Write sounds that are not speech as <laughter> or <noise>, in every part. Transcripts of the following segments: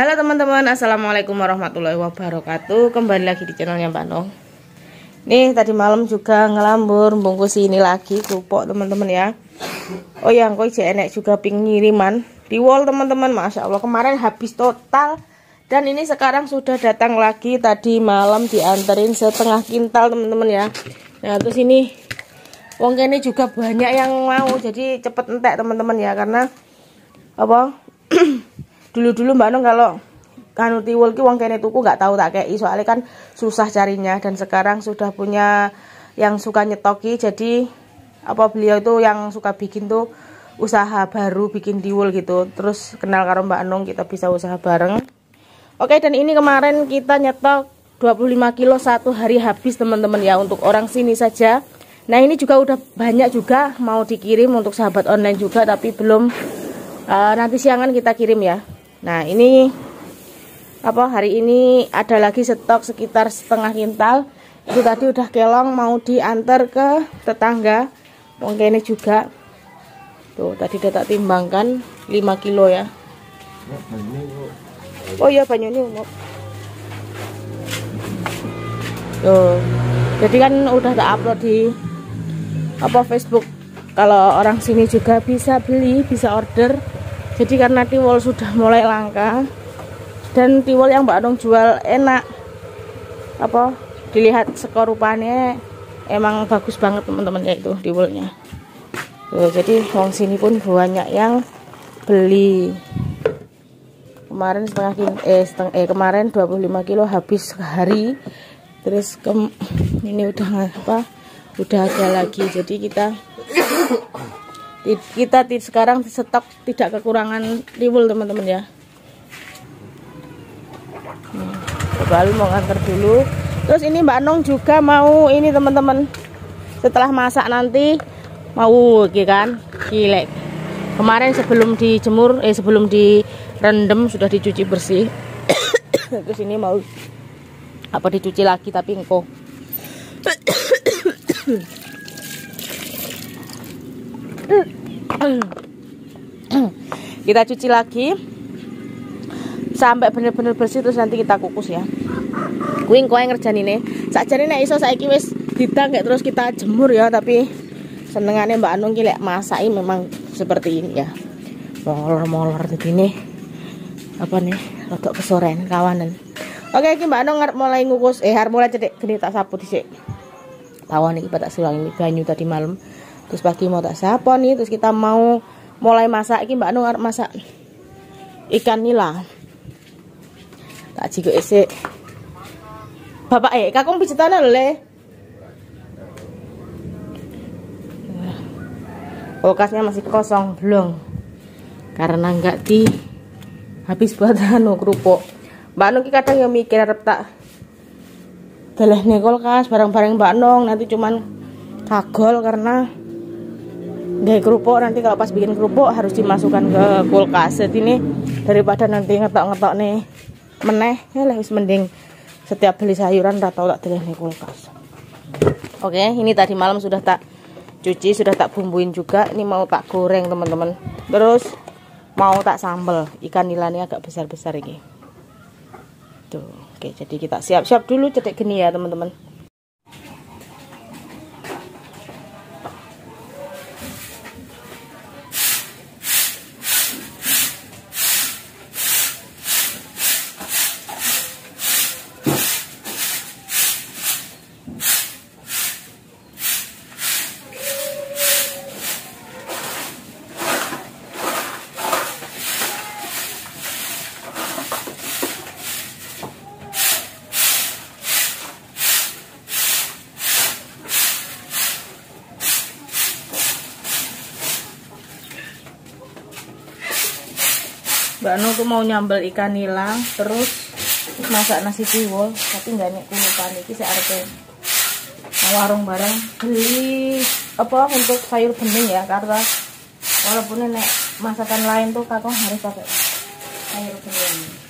Halo teman-teman, assalamualaikum warahmatillahi wabarakatuh. Kembali lagi di channelnya Mbak Nong. Nih tadi malam juga ngelambur bungkus ini lagi kerupuk teman-teman ya. Oh yang kok enek juga ping di wall teman-teman, masya Allah kemarin habis total dan ini sekarang sudah datang lagi tadi malam dianterin setengah kintal teman-teman ya. Nah terus ini wong ini juga banyak yang mau jadi cepet entek teman-teman ya karena apa <clears throat> dulu-dulu Mbak Nong kalau kanu tiwul ki wong kene tuku nggak tahu tak kayak soalnya kan susah carinya dan sekarang sudah punya yang suka nyetoki jadi apa beliau itu yang suka bikin tuh usaha baru bikin tiwul gitu. Terus kenal karo Mbak Nong kita bisa usaha bareng. Oke dan ini kemarin kita nyetok 25 kilo satu hari habis teman-teman ya untuk orang sini saja. Nah ini juga udah banyak juga mau dikirim untuk sahabat online juga tapi belum uh, nanti siangan kita kirim ya Nah ini apa hari ini ada lagi stok sekitar setengah kintal. Itu tadi udah kelong mau diantar ke tetangga. Mungkin ini juga. Tuh tadi udah tak timbangkan 5 kilo ya. Oh iya banyak ini umur tuh jadi kan udah tak upload di apa Facebook. Kalau orang sini juga bisa beli bisa order jadi karena tiwol sudah mulai langka dan tiwol yang Mbak Nong jual enak. Apa? Dilihat skor rupanya emang bagus banget teman-teman ya itu tiwolnya. Jadi wong sini pun banyak yang beli. Kemarin setengah kilo, eh setengah eh kemarin 25 kilo habis sehari. Terus ke ini udah apa? Udah ada lagi. Jadi kita kita sekarang stok tidak kekurangan tiwul teman-teman ya. Baru mau nganter dulu. Terus ini Mbak Nong juga mau ini teman-teman. Setelah masak nanti mau gitu kan gilek kemarin sebelum dijemur eh sebelum direndam sudah dicuci bersih. <coughs> Terus ini mau apa dicuci lagi tapi engkau <coughs> <coughs> <clears throat> kita cuci lagi. Sampai bener-bener bersih terus nanti kita kukus ya. Kuing kowe ngerjain ini sakjane nek iso saiki wis didang terus kita jemur ya tapi senengannya Mbak Anung ki lek masaki memang seperti ini ya. Molor-molor begini. Apa nih? Rodok kesoren kawanan. Oke iki Mbak Anung mulai ngukus. Eh har mulai cedek. Gini tak sapu dhisik. Tawon iki tak ini banyu tadi malam terus pagi mau tak siapa nih terus kita mau mulai masak. Ini mbak Nung masak ikan nila. Tak juga isi bapak eh kakung pijetan le. Kulkasnya masih kosong belum. Karena enggak di habis buat <laughs> anu kerupuk. Mbak Nung kadang yang mikir harap tak teleh nih kulkas barang-barang mbak Nong nanti cuman kagol karena gaya kerupuk. Nanti kalau pas bikin kerupuk harus dimasukkan ke kulkas. Jadi ini daripada nanti ngetok-ngetok nih meneh ya lah mending setiap beli sayuran ratau tak dilihat nih kulkas. Oke ini tadi malam sudah tak cuci sudah tak bumbuin juga. Ini mau tak goreng teman-teman. Terus mau tak sambel. Ikan nilainya agak besar-besar ini. Tuh oke jadi kita siap-siap dulu cetek gini ya teman-teman Mbak Nu tuh mau nyambel ikan nila terus masak nasi tiwul tapi nggak nek kulupan iki sik arepe warung bareng. Beli apa untuk sayur bening ya karena walaupun nek masakan lain tuh kakak harus pakai sayur bening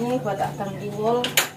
ini buat akang tiwul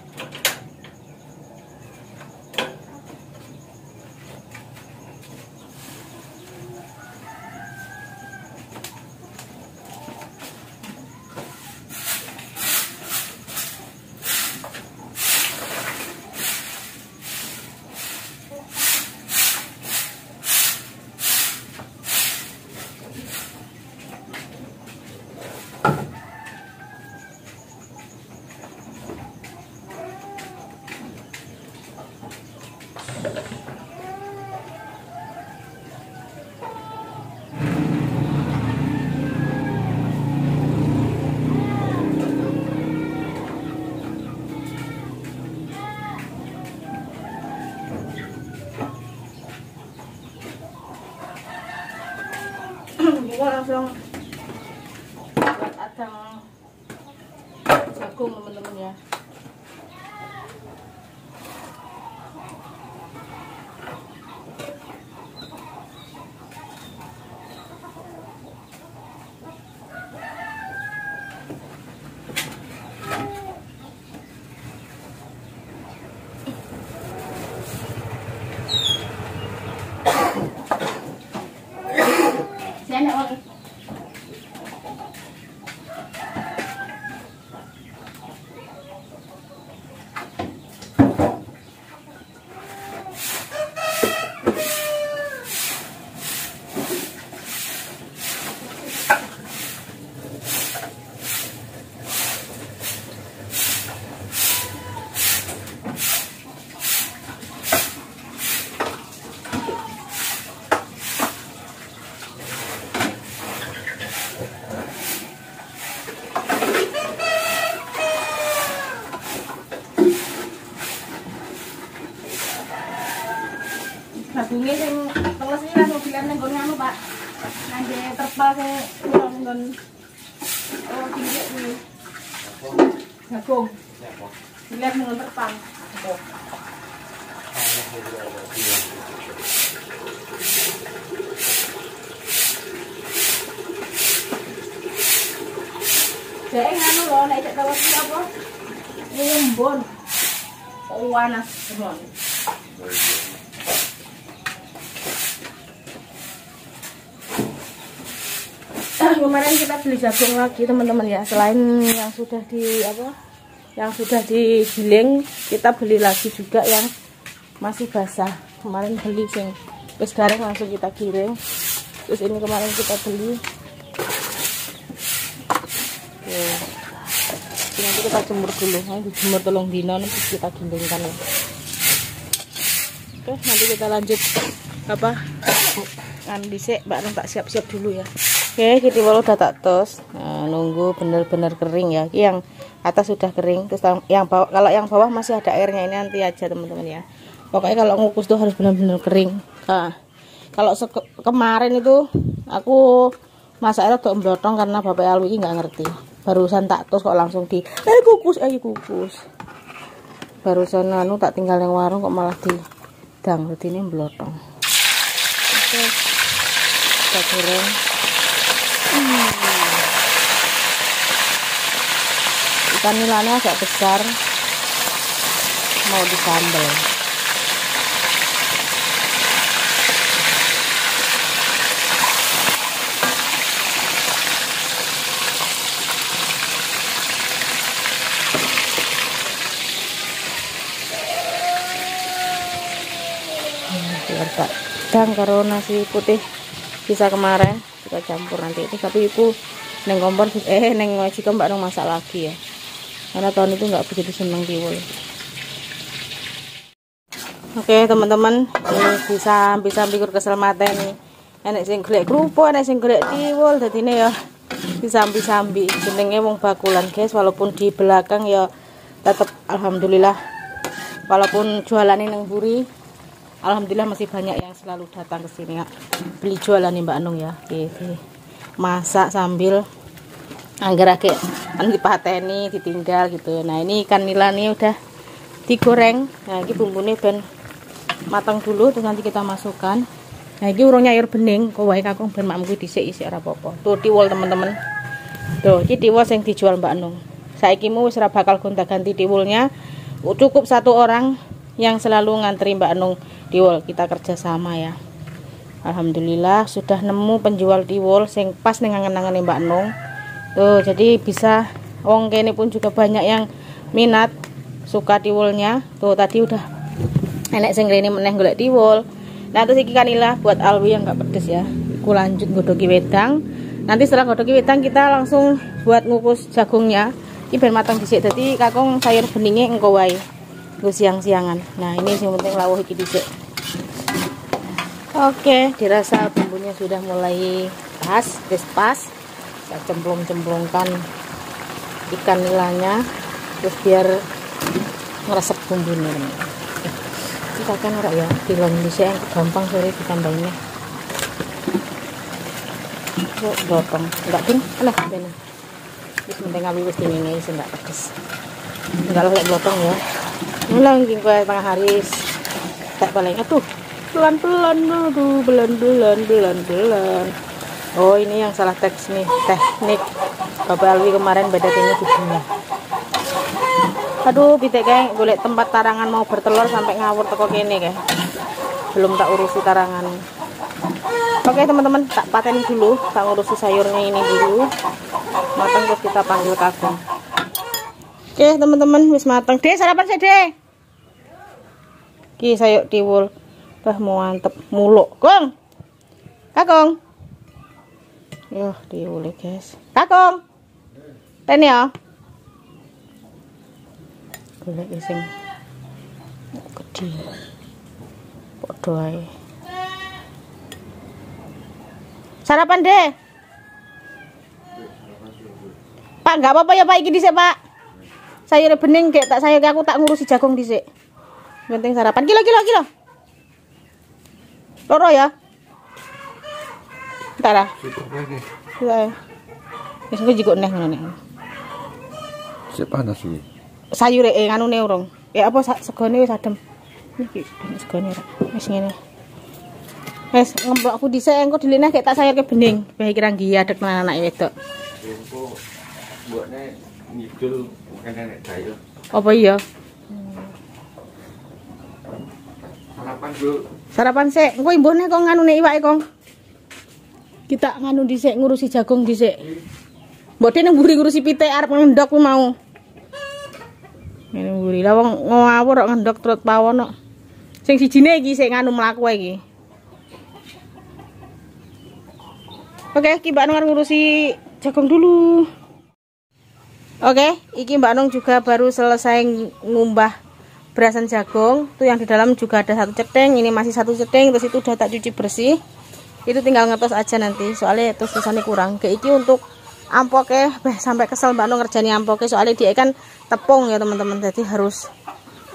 nanti terpakai uang dan oh tinggi tu ngakum lihat mengenai terpang saya nganu loh nak cek tawas ni apa? Umbon uanas semua kemarin kita beli jagung lagi teman-teman ya. Selain yang sudah di apa yang sudah digiling kita beli lagi juga yang masih basah. Kemarin beli sing terus garing langsung kita giling terus ini kemarin kita beli. Ini nanti kita jemur dulu. Nanti dijemur tolong dino nanti kita gilingkan ya. Oke nanti kita lanjut apa kan disek mbak tak siap-siap dulu ya Oke, kita walau udah tak tos. Nah, nunggu bener-bener kering ya. Yang atas sudah kering, terus yang bawah kalau yang bawah masih ada airnya ini nanti aja teman-teman ya. Pokoknya kalau ngukus tuh harus benar-benar kering. Nah, kalau kemarin itu aku masak air untuk blotong karena Bapak Alwi nggak ngerti. Barusan tak tos kok langsung di eh kukus, eh kukus. Barusan anu tak tinggal yang warung kok malah di dang. Ini blotong. Oke. Kita goreng. Hmm. Ikan nilainya agak besar mau disambel. biar tak dan karo nasi putih bisa kemarin kita campur nanti. Itu tapi itu neng kompor eh neng jika mbak dong masak lagi ya. Karena tahun itu nggak begitu seneng tiwul oke teman-teman bisa bisa pikir kesel mata ini. Enek sing golek kerupuk enek sing golek tiwul jadi ini ya disambi-sambi jenenge wong bakulan guys. Walaupun di belakang ya tetap alhamdulillah. Walaupun jualannya neng buri Alhamdulillah masih banyak yang selalu datang ke sini ya. Beli jualan nih Mbak Nung ya. Gitu. Masak sambil anggar kan dipateni, ditinggal gitu. Nah, ini ikan nila nih udah digoreng. Nah, ini bumbunya ben matang dulu terus nanti kita masukkan. Nah, ini urungnya air bening, kok wae kakung ben makmu dhisik isik ora apa-apa. Tuh tiwol teman-teman. Tuh, iki tiwol yang dijual Mbak Nung. saiki mu wis bakal gonta-ganti tiwulnya cukup satu orang yang selalu ngantri Mbak Nung tiwul. Kita kerjasama ya. Alhamdulillah sudah nemu penjual tiwul sing pas dengan angen Mbak Nung. Tuh jadi bisa wong kene pun juga banyak yang minat suka tiwulnya. Tuh tadi udah enek sing rene meneh golek tiwul. Nah terus iki kanila buat Alwi yang nggak pedes ya. Aku lanjut godoki wedang. Nanti setelah godoki wedang kita langsung buat ngukus jagungnya. Ini matang dhisik. Jadi kakong sayur beningnya engko nggo siang-siangan. Nah ini yang penting lawuh iki dhisik oke dirasa bumbunya sudah mulai pas wis pas. Saya cemplung-cemplungkan ikan nilanya terus biar ngeresep bumbunya. Kita kan ora ya tilon bisa yang gampang sore ditambahinnya. Kok dotong enggak ding alah bener wis penting kami wis sih enggak pedes. Enggak lek blotong ya ngulang gue tengah hari. Tak paling tuh pelan-pelan aduh belan-belan belan-belan oh ini yang salah teks nih teknik. Bapak Alwi kemarin beda ini begini aduh pitik kayak golek tempat tarangan mau bertelur sampai ngawur toko kene kayak belum tak urusi tarangan. Oke teman-teman tak paten dulu tak ngurusi sayurnya ini dulu. Matang terus kita panggil kakung oke teman-teman wis matang deh sarapan saya deh ki sayur tiwul. Bah mantep. Muluk. Kong! Kakung Yo, tiwul guys. Kakung. Teni ya? Golek sing gede. Padha ae sarapan deh Pak nggak apa-apa ya Pak. Iki dhisik Pak. Sayur bening kayak tak saya aku tak ngurusi jagung dhisik penting sarapan kilo kilo kilo loro ya Entar ah. Iya. Wis engko jiko neh ngono nek. Sik panas iki sayur eh nganune urung. Ya apa segone wis adem. Iki segone ora. Wis ngene. Wis ngemplok aku dhisik engko dilineh kayak tak sayur ke bening. Bae kira nggih adek nang anak wedok. Engko mbokne ngidul bukan nenek dayo. Apa iya? Sarapan, Sarapan sik. Engko imbone kok nganune iwake kok. Kita nganu dhisik ngurusi jagung dhisik. Mbok dene mburi ngurusi pitik arep ngendok ku mau. Ngene mburi. Lah wong ngawur kok ngendok trut pawon kok. Sing sijine iki nganu mlaku iki. Oke, iki Mbak Nung ngurusi jagung dulu. Oke, iki Mbak Nung juga baru selesai ngumbah berasan jagung. Tuh yang di dalam juga ada satu ceteng, ini masih satu ceteng, terus itu udah tak cuci bersih. Itu tinggal ngetos aja nanti, soalnya terus tulisannya kurang. Kayak iki untuk ampoke, beh sampai kesel Mbak Nung ngerjani ampoke, soalnya dia kan tepung ya teman-teman. Jadi harus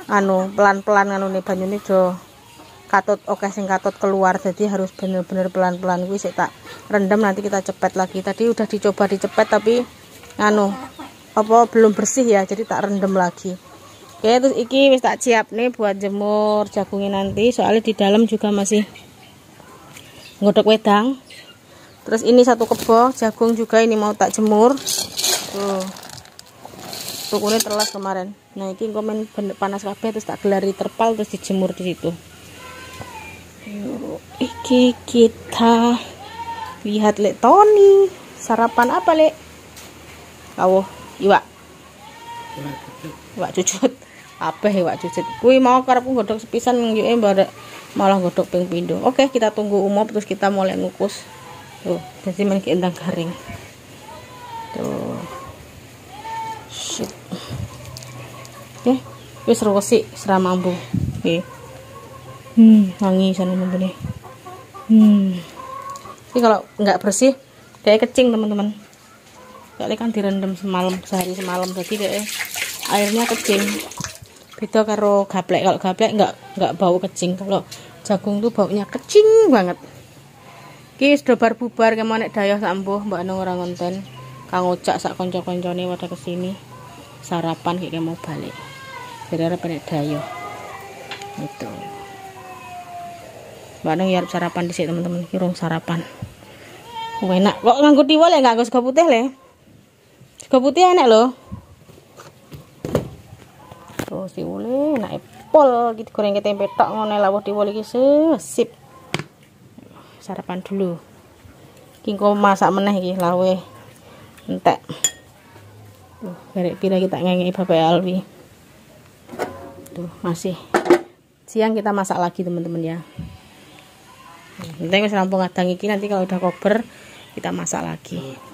anu pelan-pelan anu nih banyune do katut oke sing katut keluar jadi harus bener-bener pelan-pelan gue sih tak rendam nanti kita cepet lagi tadi udah dicoba dicepet tapi anu apa belum bersih ya jadi tak rendam lagi oke terus iki wis tak siap nih buat jemur jagungnya nanti. Soalnya di dalam juga masih ngodok wedang. Terus ini satu kebo jagung juga ini mau tak jemur. Tuh. Tukunya telas kemarin. Nah ini komen panas kabeh terus tak gelari terpal terus dijemur di situ. Iki kita lihat lek Tony. Sarapan apa lek? Kau iwak. Iwak cucut apa iwak cucut kui mau karep godok sepisan yo mbak malah godok ping pindo oke kita tunggu umum terus kita mulai ngukus. Tuh jadi main endang garing. Tuh. Shit. Oke wis rosi seramambu oke hmm. Wangi sana nih hmm. Ini kalau nggak bersih kayak kecing teman-teman. Kayak kan direndam semalam sehari semalam. Jadi kayak airnya kecing beda karo gaplek. Kalau gaplek nggak nggak bau kecing. Kalau jagung tuh baunya kecing banget. Ki sudah bar bubar ke mana daya sambuh mbak nong orang konten kang ucak sak konco koncone pada ke sini sarapan kayak mau balik. Jadi ada penek dayo itu Mbak Nung ya sarapan di sini teman-teman kirung sarapan. Enak. Kok nganggo tiwal ya nggak sego putih le? Sego putih enak loh Gusti oleh enak pol gitu goreng ke tempe tok ngono lawuh diwol iki sip sarapan dulu. Iki masak meneh iki lawe entek. Tuh barek pira kita ngengeki Bapak Alwi. Tuh masih. Siang kita masak lagi teman-teman ya. Penting wis rampung adang iki nanti kalau udah kober kita masak lagi